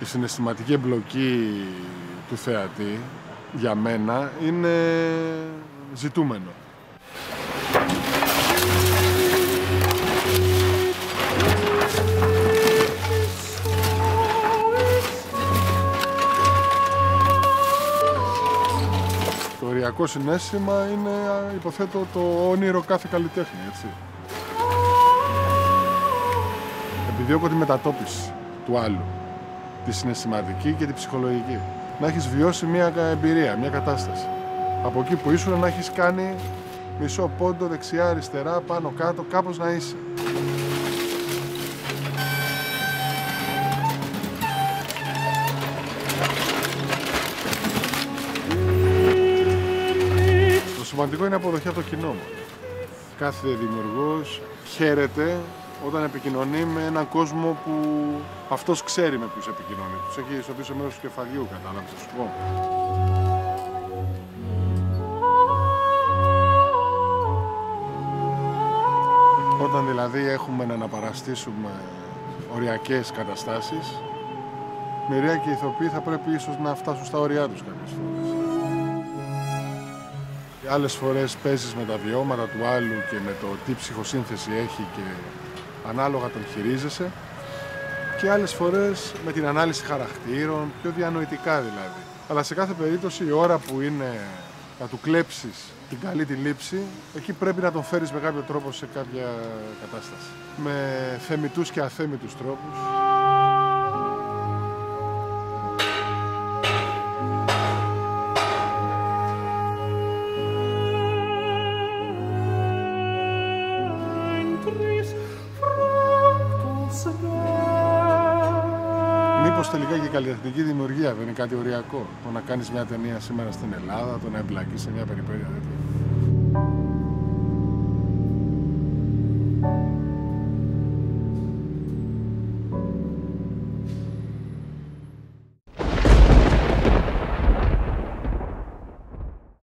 Η συναισθηματική εμπλοκή του θεατή για μένα είναι ζητούμενο. Το οριακό συνέστημα είναι, υποθέτω, το όνειρο κάθε καλλιτέχνη, έτσι. Επιδιώκω τη μετατόπιση του άλλου, τη συναισθηματική και τη ψυχολογική. Να έχεις βιώσει μια εμπειρία, μια κατάσταση. Από εκεί που ήσουν να έχεις κάνει μισό πόντο, δεξιά, αριστερά, πάνω, κάτω, κάπως να είσαι. Το σημαντικό είναι η αποδοχή από το κοινό μου. Κάθε δημιουργός χαίρεται όταν επικοινωνεί με έναν κόσμο που αυτός ξέρει με ποιους επικοινωνεί. Τους έχει στο πίσω μέρος του κεφαλιού, κατάλαβες, θα σου πω. Όταν δηλαδή έχουμε να αναπαραστήσουμε οριακές καταστάσεις, μεριά και οι ηθοποιοί θα πρέπει ίσως να φτάσουν στα όρια τους κάποιες φορές. Άλλες φορές παίζεις με τα βιώματα του άλλου και με το τι ψυχοσύνθεση έχει και ανάλογα τον χειρίζεσαι και άλλες φορές με την ανάλυση χαρακτήρων, πιο διανοητικά δηλαδή. Αλλά σε κάθε περίπτωση η ώρα που είναι να του κλέψεις την καλή τη λήψη, εκεί πρέπει να τον φέρεις με κάποιο τρόπο σε κάποια κατάσταση. Με θεμητούς και αθέμητους τρόπους. Μήπως τελικά και η καλλιτεχνική δημιουργία δεν είναι κάτι οριακό. Το να κάνεις μια ταινία σήμερα στην Ελλάδα, το να εμπλακείς σε μια περιπέτεια τέτοια.